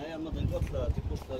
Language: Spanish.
se llama de costa, de ah, costa